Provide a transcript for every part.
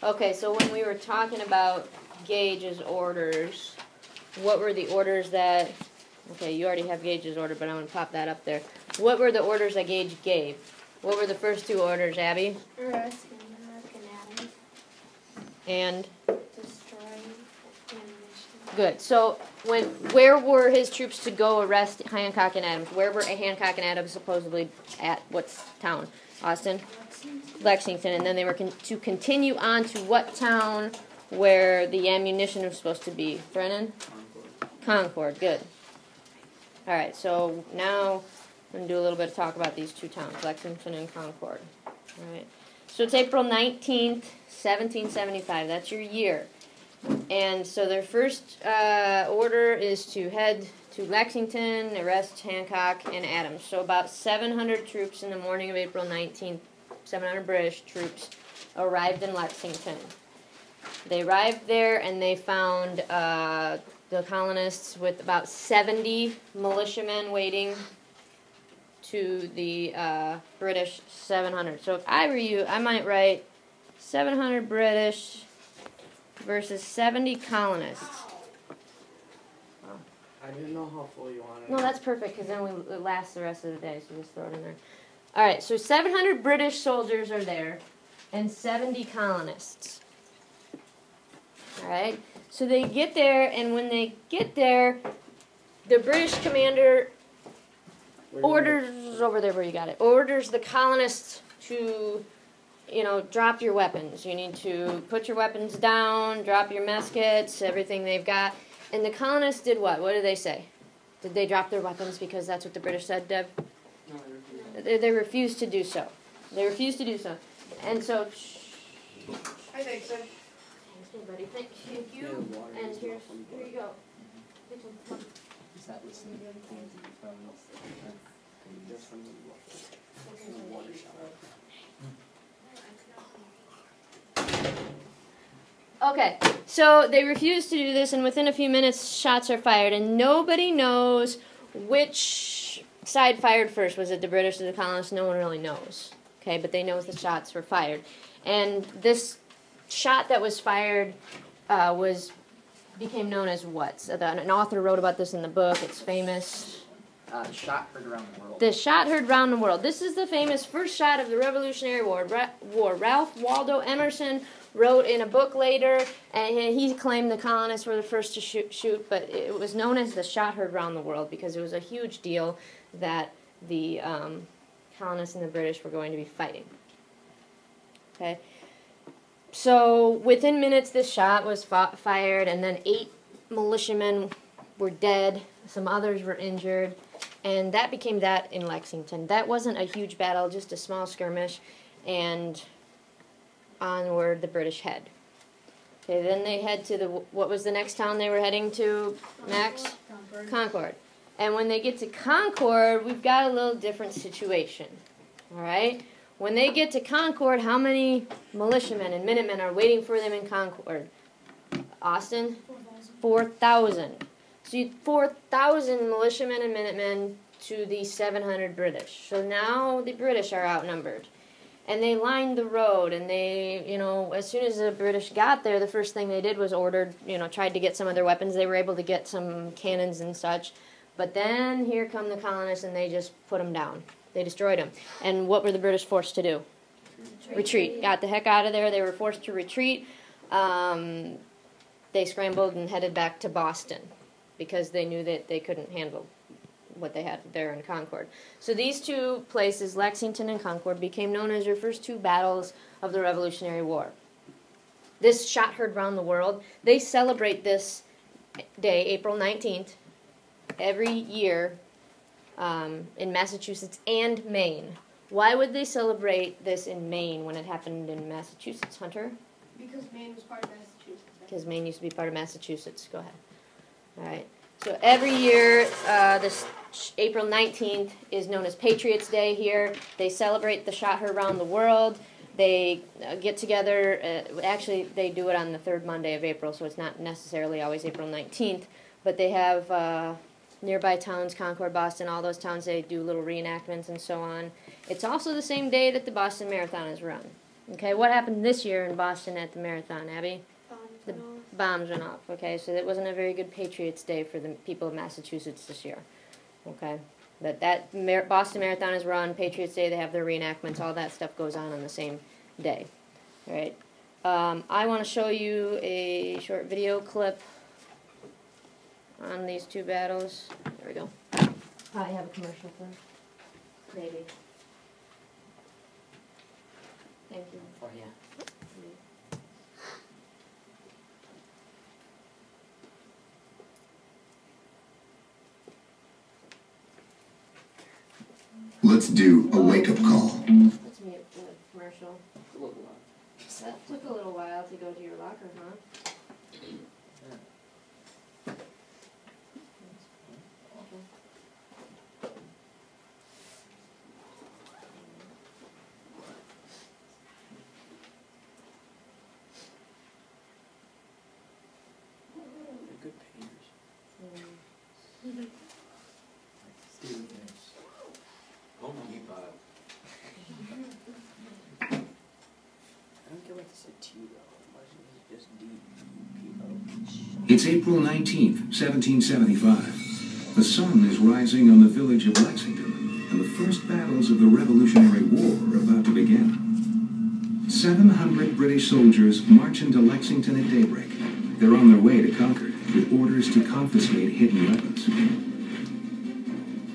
Okay, so when we were talking about Gage's orders, what were the orders that, okay, you already have Gage's order, but I'm gonna pop that up there. What were the orders that Gage gave? What were the first two orders, Abby? Arrest Hancock and Adams, And, destroy good, so when, where were his troops to go arrest Hancock and Adams? Where were Hancock and Adams supposedly at, what town? Austin? Lexington, Lexington, and then they were con- to continue on to what town where the ammunition was supposed to be? Brennan? Concord, good. All right, so now I'm gonna do a little bit of talk about these two towns, Lexington and Concord. All right, so it's April 19th, 1775. That's your year. And so their first uh, order is to head to Lexington, arrest Hancock and Adams. So about 700 troops in the morning of April 19th, 700 British troops arrived in Lexington. They arrived there and they found uh, the colonists with about 70 militiamen waiting to the uh, British 700. So if I were you, I might write 700 British versus 70 colonists. I didn't know how full you wanted. No, it. that's perfect because then we it lasts the rest of the day. So just throw it in there. All right, so 700 British soldiers are there, and 70 colonists. All right, so they get there, and when they get there, the British commander orders over there where you got it. Orders the colonists to, you know, drop your weapons. You need to put your weapons down, drop your muskets, everything they've got. And the colonists did what? What did they say? Did they drop their weapons because that's what the British said, Deb? No, I refuse. They, they refused to do so. They refused to do so. And so. I think so. Thanks, buddy. Thank you. Yeah, And here's, here you go. Take some- come on. Is that listening to the things that you found Just from the water. From the water shower. Okay, so they refuse to do this, and within a few minutes, shots are fired, and nobody knows which side fired first. Was it the British or the colonists? No one really knows. Okay, but they know the shots were fired, and this shot that was fired uh, was became known as what? So the, an author wrote about this in the book. It's famous. Uh, shot heard around the world. The shot heard round the world. This is the famous first shot of the Revolutionary War. Ra- War. Ralph Waldo Emerson wrote in a book later, and he claimed the colonists were the first to shoot, shoot, but it was known as the shot heard round the world because it was a huge deal that the um, colonists and the British were going to be fighting. Okay. So within minutes, this shot was fi- fired, and then eight militiamen were dead. Some others were injured, and that became that in Lexington. That wasn't a huge battle, just a small skirmish, and onward the British head. Okay, then they head to the what was the next town they were heading to, Max? Concord. Concord. And when they get to Concord, we've got a little different situation. All right? When they get to Concord, how many militiamen and minutemen are waiting for them in Concord? Austin? 4,000. So you 4,000 militiamen and minutemen to the 700 British. So now the British are outnumbered. And they lined the road, and they, you know, as soon as the British got there, the first thing they did was ordered, you know, tried to get some of their weapons. They were able to get some cannons and such. But then here come the colonists, and they just put them down. They destroyed them. And what were the British forced to do? Retreat. Got the heck out of there. They were forced to retreat. Um, they scrambled and headed back to Boston because they knew that they couldn't handle what they had there in Concord. So these two places, Lexington and Concord, became known as your first two battles of the Revolutionary War. This shot heard round the world. They celebrate this day, April 19th, every year um, in Massachusetts and Maine. Why would they celebrate this in Maine when it happened in Massachusetts, Hunter? Because Maine was part of Massachusetts. Because Maine used to be part of Massachusetts. Go ahead. All right. So every year, uh, this April 19th is known as Patriots Day here. They celebrate the shot heard around the world. They uh, get together. Uh, actually, they do it on the third Monday of April, so it's not necessarily always April 19th. But they have uh, nearby towns, Concord, Boston, all those towns, they do little reenactments and so on. It's also the same day that the Boston Marathon is run. Okay, what happened this year in Boston at the marathon, Abby? The-. Bombs went off. Okay, so it wasn't a very good Patriots Day for the people of Massachusetts this year. Okay, but that Mar- Boston Marathon is run. Patriots Day, they have their reenactments. All that stuff goes on on the same day. All right. Um, I want to show you a short video clip on these two battles. There we go. I have a commercial for Maybe. Thank you. Oh, yeah. Let's do a wake up call. Let's mute the commercial. A little loud. That took a little while to go to your locker, huh? They're good painters. Steve Nurse. Oh my. I don't get why they said T though. Why is it just D? P O. It's April 19th, 1775. The sun is rising on the village of Lexington, and the first battles of the Revolutionary War are about to begin. 700 British soldiers march into Lexington at daybreak. They're on their way to Concord with orders to confiscate hidden weapons.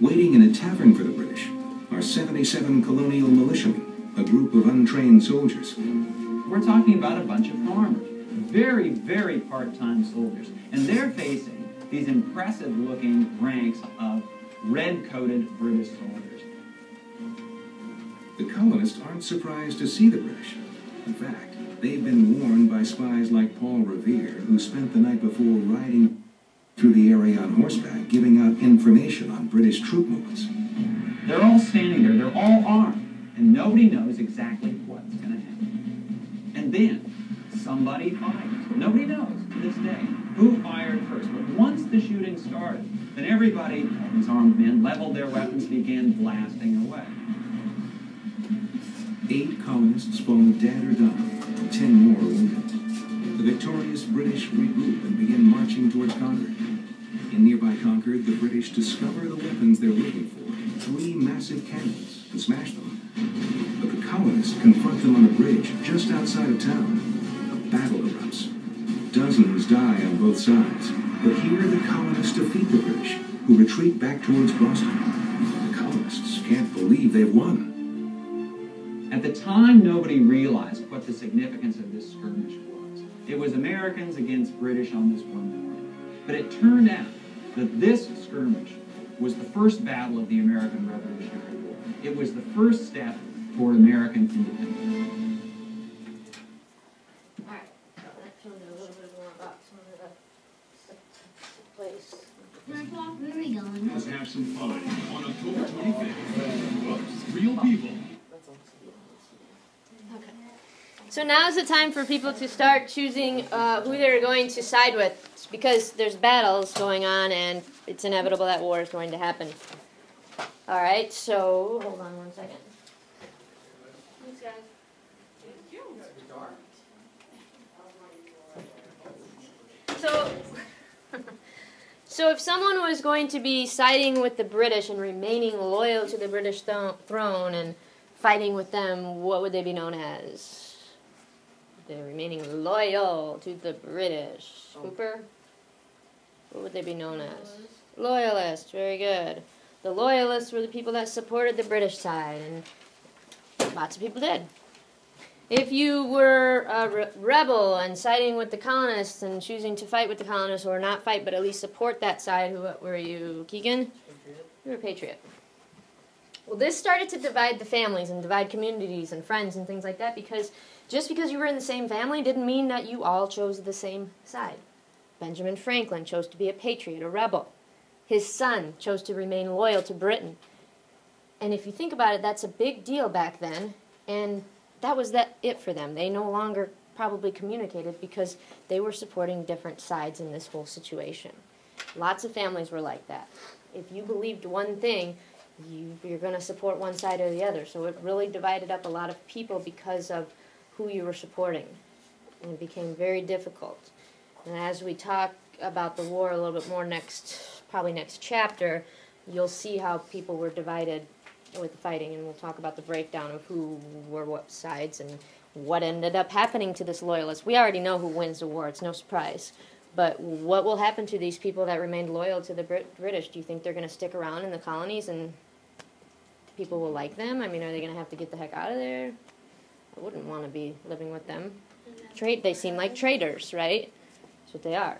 Waiting in a tavern for the British are 77 colonial militiamen, a group of untrained soldiers. We're talking about a bunch of farmers, very, very part-time soldiers, and they're facing these impressive-looking ranks of red-coated British soldiers. The colonists aren't surprised to see the British. In fact, they've been warned by spies like Paul Revere, who spent the night before riding through the area on horseback, giving out information on British troop movements. They're all standing there, they're all armed, and nobody knows exactly somebody fired. Nobody knows to this day who fired first. But once the shooting started, then everybody, these armed men, leveled their weapons and began blasting away. Eight colonists fall dead or dying, ten more wounded. The victorious British regroup and begin marching towards Concord. In nearby Concord, the British discover the weapons they're looking for, three massive cannons, and smash them. But the colonists confront them on a bridge just outside of town. Battle erupts. Dozens die on both sides, but here the colonists defeat the British, who retreat back towards Boston. The colonists can't believe they've won. At the time, nobody realized what the significance of this skirmish was. It was Americans against British on this one morning. But it turned out that this skirmish was the first battle of the American Revolutionary War. It was the first step toward American independence. Let's have some fun on October 25th. Real people. Okay. So is the time for people to start choosing uh, who they're going to side with because there's battles going on and it's inevitable that war is going to happen. All right, so hold on one second. So, so if someone was going to be siding with the British and remaining loyal to the British thro- throne and fighting with them, what would they be known as? They're remaining loyal to the British. Oh. Cooper? What would they be known as? Loyalists. Very good. The loyalists were the people that supported the British side, and lots of people did. If you were a re- rebel and siding with the colonists and choosing to fight with the colonists, or not fight but at least support that side, who what were you, Keegan? You were a patriot. Well, this started to divide the families and divide communities and friends and things like that because just because you were in the same family didn't mean that you all chose the same side. Benjamin Franklin chose to be a patriot, a rebel. His son chose to remain loyal to Britain. And if you think about it, that's a big deal back then. And that was that it for them. They no longer probably communicated because they were supporting different sides in this whole situation. Lots of families were like that. If you believed one thing, you, you're going to support one side or the other. So it really divided up a lot of people because of who you were supporting. And it became very difficult. And as we talk about the war a little bit more next, probably next chapter, you'll see how people were divided with the fighting, and we'll talk about the breakdown of who were what sides and what ended up happening to this loyalist. We already know who wins the war, it's no surprise. But what will happen to these people that remained loyal to the Brit- British? Do you think they're going to stick around in the colonies and people will like them? I mean, are they going to have to get the heck out of there? I wouldn't want to be living with them. Trade. They seem like traitors, right? That's what they are.